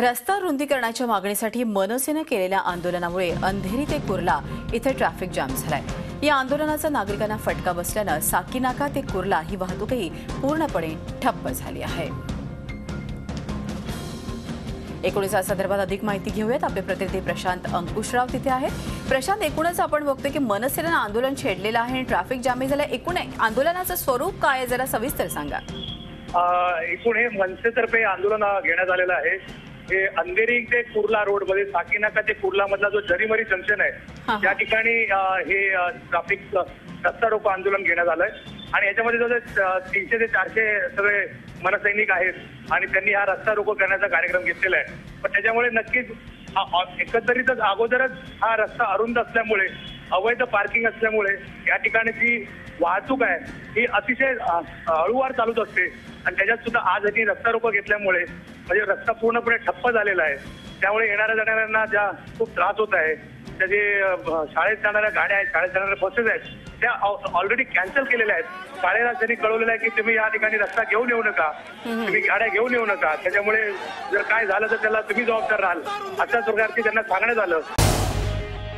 रस्ता रुंदीकरणाच्या मागणीसाठी मनसेनं केलेल्या आंदोलनामुळे अंधेरी ते कुर्ला इथे ट्रॅफिक जाम झालाय. या आंदोलनाचा नागरिकांना फटका बसल्यानं साकीनाका ते कुर्ला ही वाहतूकही पूर्णपणे ठप्प झाली आहे. एकूणच या संदर्भात अधिक माहिती घेऊयात. आपले प्रतिनिधी प्रशांत अंकुशराव तिथे आहेत. प्रशांत एकूणच आपण बघतोय की मनसेनं आंदोलन छेडलेलं आहे आणि ट्रॅफिक जामी झालं एकूण आंदोलनाचं स्वरूप काय जरा सविस्तर सांगा. एकूण हे मनसेतर्फे आंदोलन घेण्यात आलेलं आहे. हे अंधेरी ते कुर्ला रोडमध्ये साकीनाका ते कुर्ला मधला जो जरीमरी जंक्शन आहे. त्या ठिकाणी हे ट्रॅफिक रस्ता रोको आंदोलन घेण्यात आलंय आणि याच्यामध्ये जवळ अ, तीनशे ते चारशे सगळे मनसैनिक आहेत आणि त्यांनी हा रस्ता रोको करण्याचा कार्यक्रम घेतलेला आहे पण त्याच्यामुळे नक्कीच एकंदरीतच अगोदरच हा रस्ता अरुंद असल्यामुळे अवैध पार्किंग असल्यामुळे या ठिकाणी जी वाहतूक आहे ही अतिशय हळूवार चालूच असते. आणि त्याच्यात सुद्धा आज यांनी रस्ता रोको घेतल्यामुळे म्हणजे रस्ता पूर्णपणे ठप्प झालेला आहे. त्यामुळे येणाऱ्या जाणाऱ्यांना ज्या खूप त्रास होत आहे त्या जे शाळेत जाणाऱ्या गाड्या आहेत शाळेत जाणाऱ्या बसेस आहेत त्या ऑलरेडी कॅन्सल केलेल्या आहेत. शाळेला त्यांनी कळवलेलं आहे की तुम्ही या ठिकाणी रस्ता घेऊन येऊ नका तुम्ही गाड्या घेऊन येऊ नका. त्याच्यामुळे जर काय झालं तर त्याला तुम्ही जबाबदार राहाल. अशा प्रकारची त्यांना सांगण्यात आलं.